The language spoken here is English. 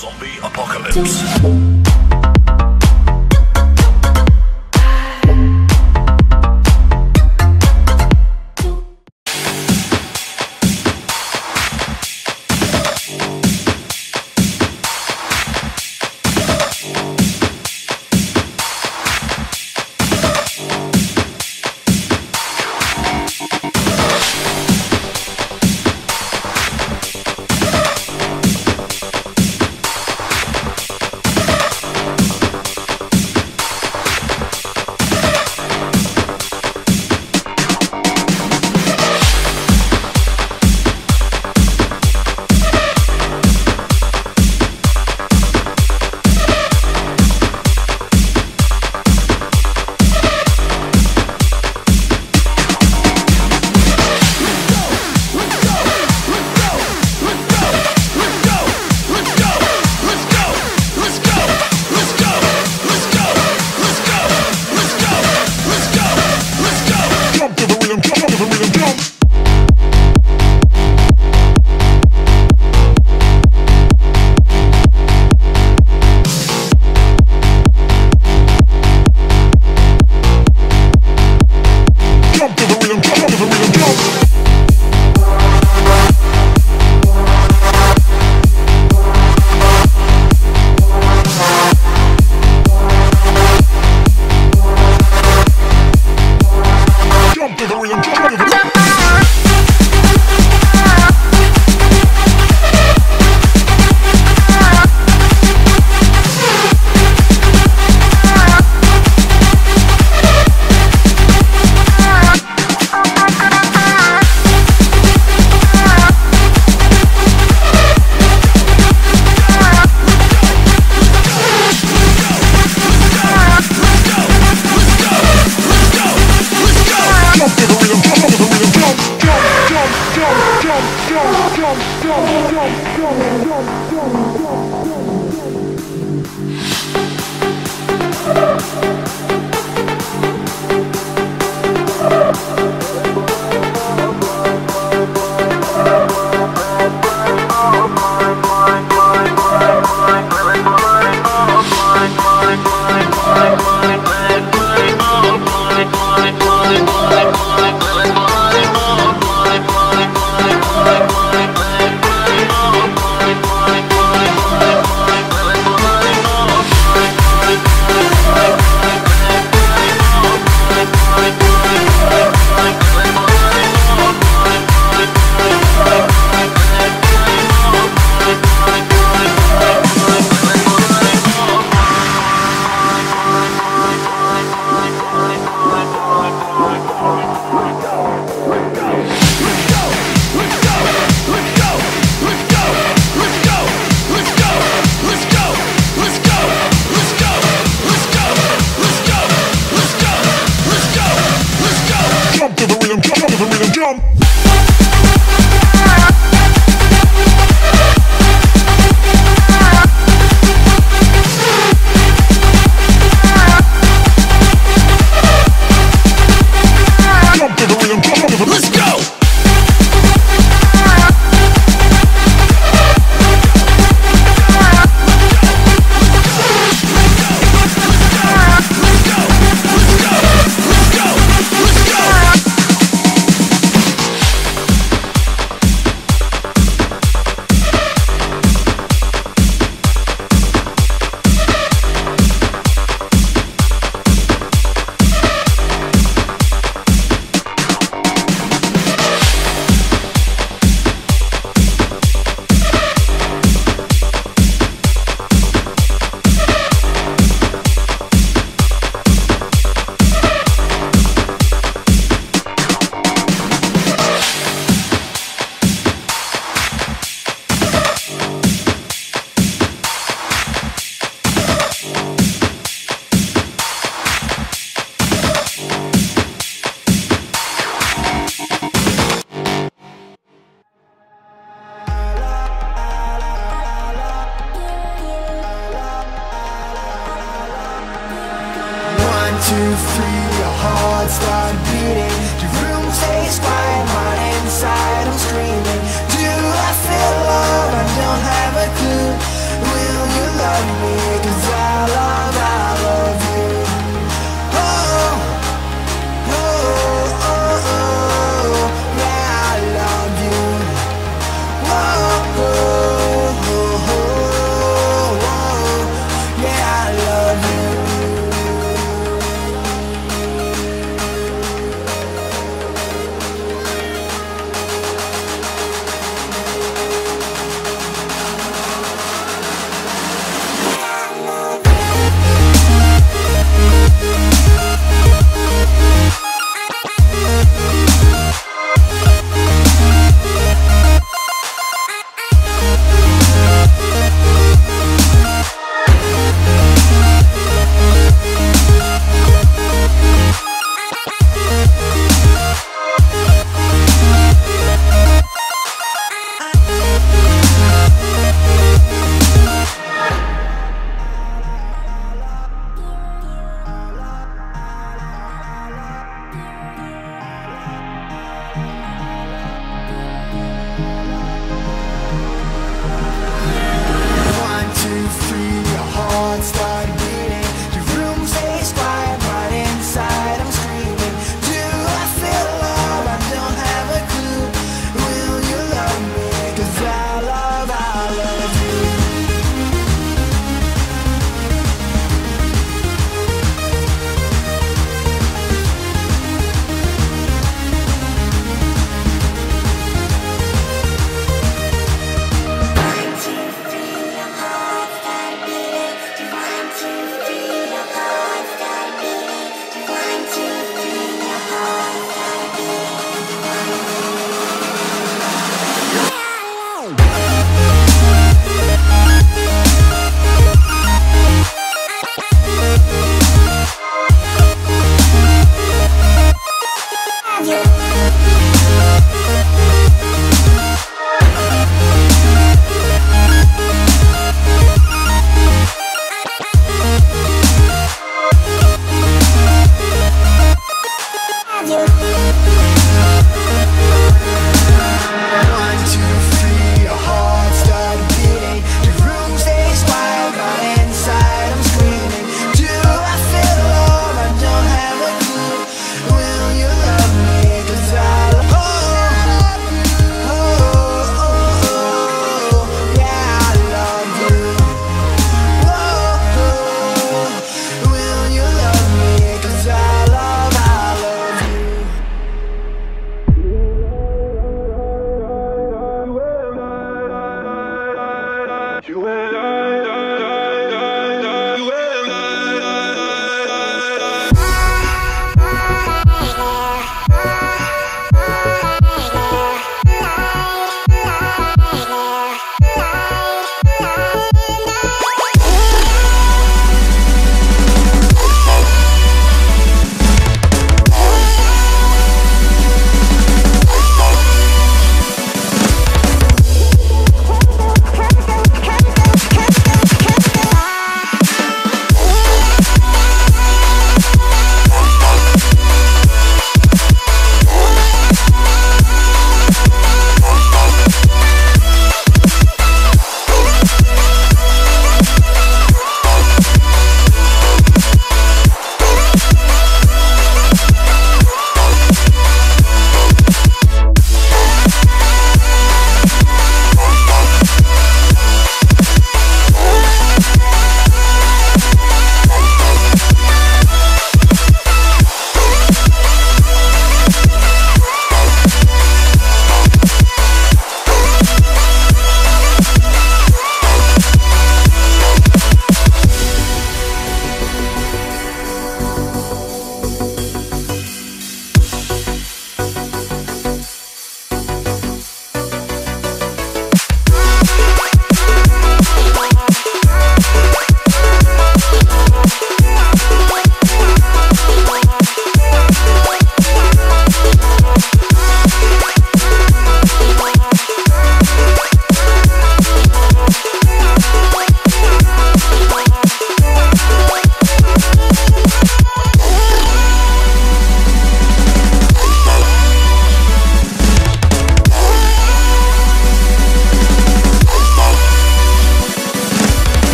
Zombie Apocalypse.